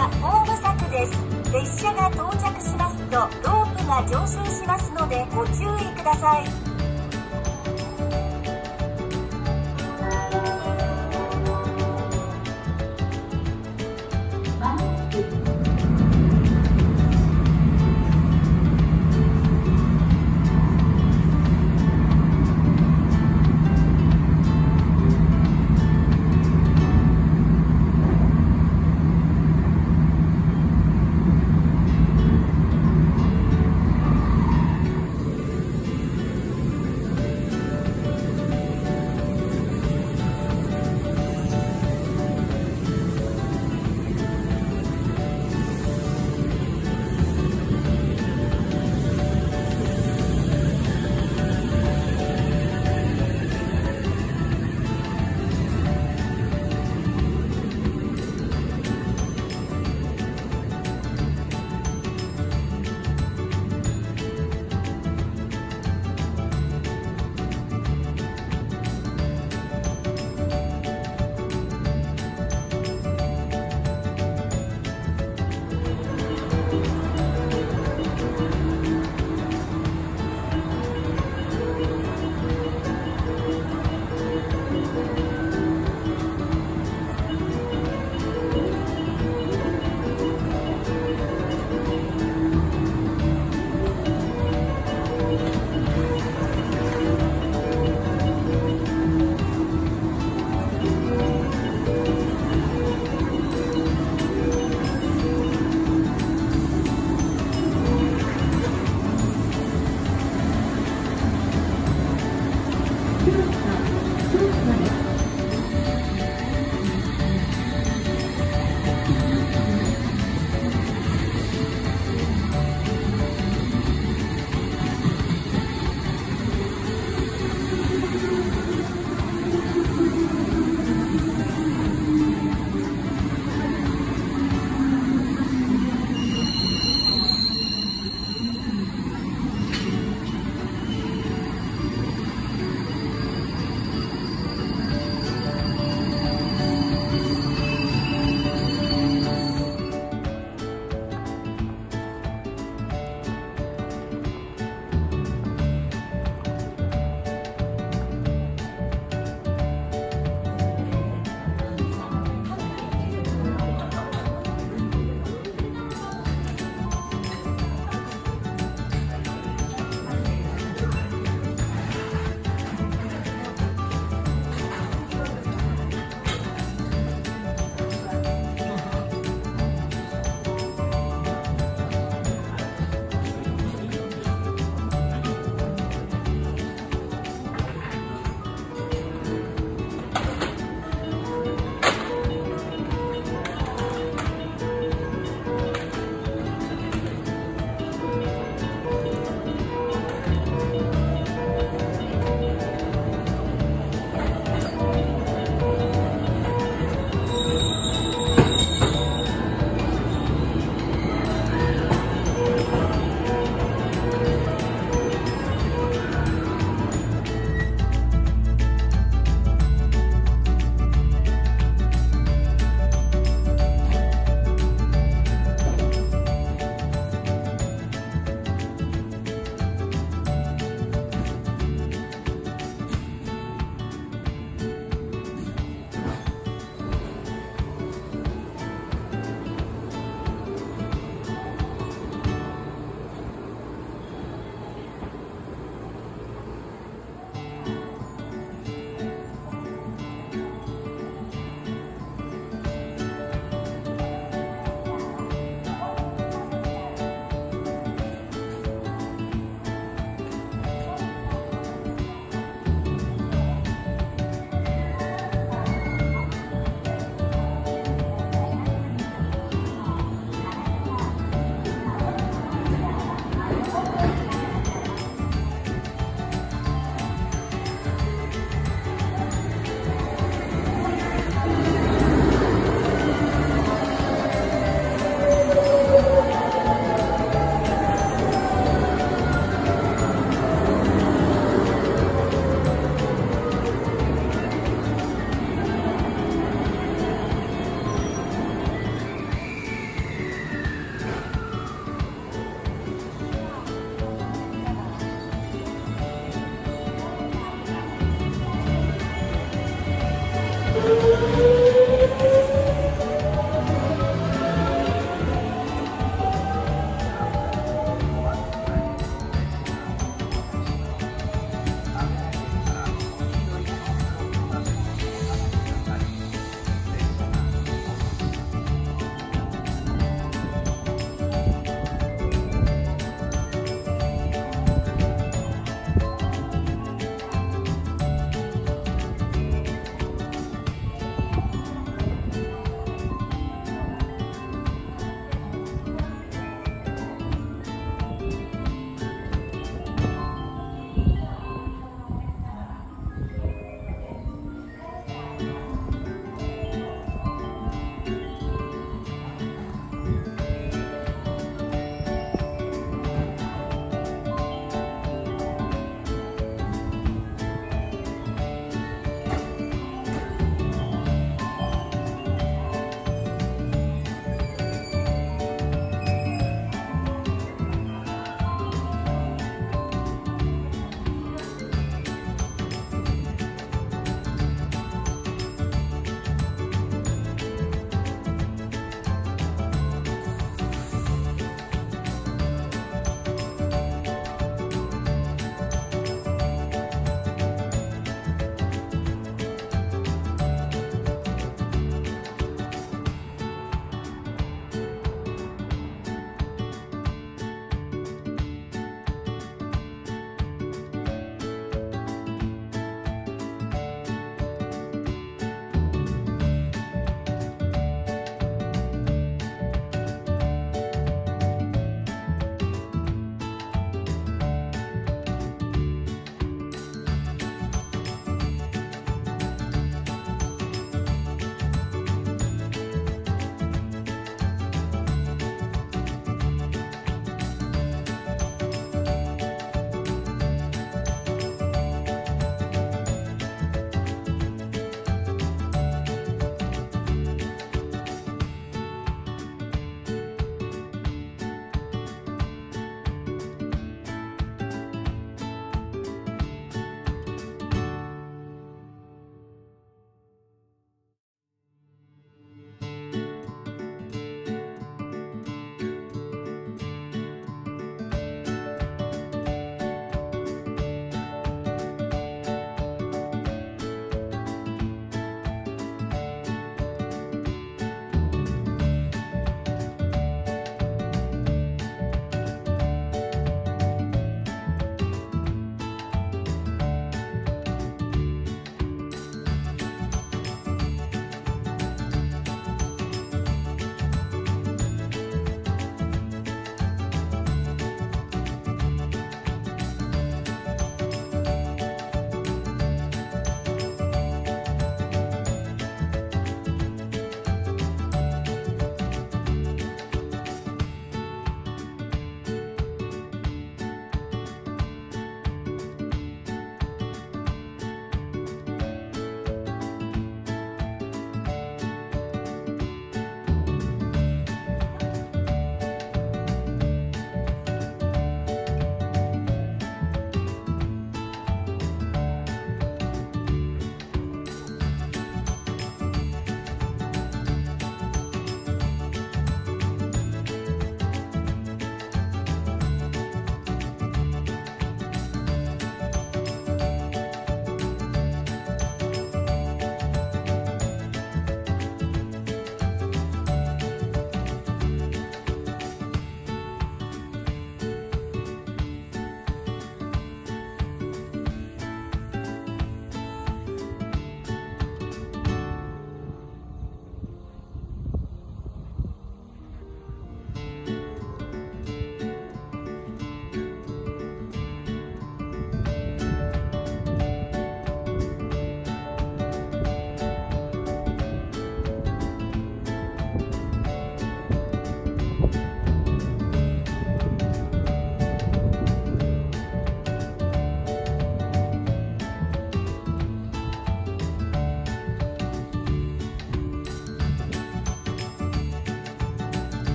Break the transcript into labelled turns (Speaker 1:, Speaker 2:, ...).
Speaker 1: はホーム柵です。列車が到着しますとロープが上昇しますのでご注意ください。